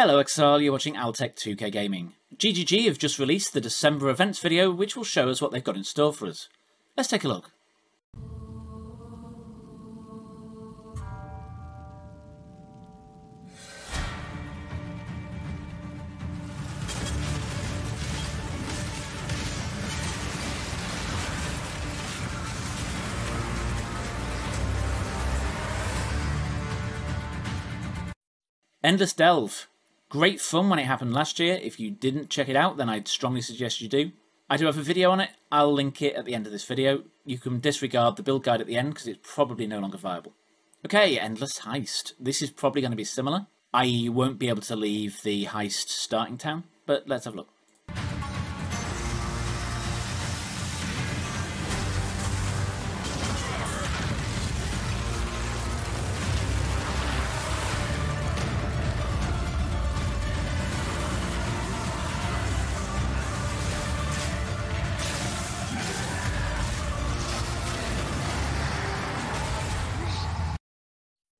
Hello XR, you're watching Altek2k Gaming. GGG have just released the December events video which will show us what they've got in store for us. Let's take a look. Endless Delve. Great fun when it happened last year. If you didn't check it out, then I'd strongly suggest you do. I do have a video on it. I'll link it at the end of this video. You can disregard the build guide at the end because it's probably no longer viable. Okay, Endless Heist. This is probably going to be similar. I won't be able to leave the heist starting town, but let's have a look.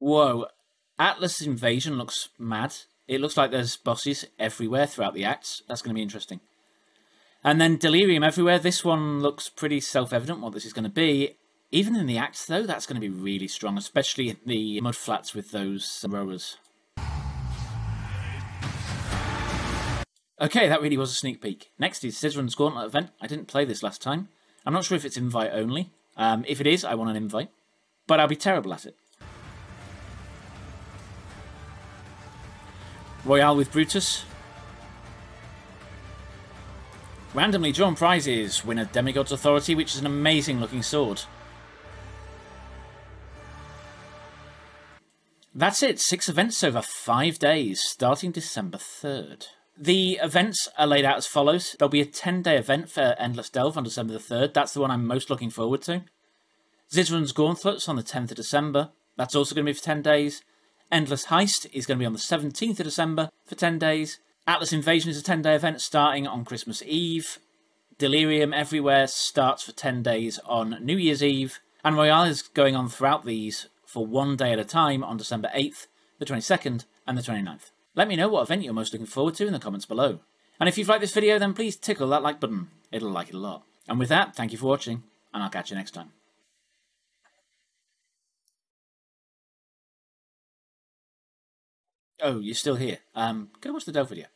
Whoa, Atlas Invasion looks mad. It looks like there's bosses everywhere throughout the acts. That's going to be interesting. And then Delirium everywhere. This one looks pretty self-evident what this is going to be. Even in the acts, though, that's going to be really strong, especially in the mud flats with those rhoas. Okay, that really was a sneak peek. Next is Zizaran's Gauntlet event. I didn't play this last time. I'm not sure if it's invite only. Um, if it is, I want an invite. But I'll be terrible at it. Royale with Brutus. Randomly drawn prizes. Win a Demigod's Authority, which is an amazing looking sword. That's it. Six events over five days, starting December 3rd. The events are laid out as follows. There'll be a 10-day event for Endless Delve on December the 3rd. That's the one I'm most looking forward to. Zizaran's Gauntlets on the 10th of December. That's also going to be for 10 days. Endless Heist is going to be on the 17th of December for 10 days. Atlas Invasion is a 10 day event starting on Christmas Eve. Delirium Everywhere starts for 10 days on New Year's Eve. And Royale is going on throughout these for one day at a time on December 8th, the 22nd, and the 29th. Let me know what event you're most looking forward to in the comments below. And if you've liked this video, then please tickle that like button. It'll like it a lot. And with that, thank you for watching, and I'll catch you next time. Oh, you're still here. Um, go watch the Delve video.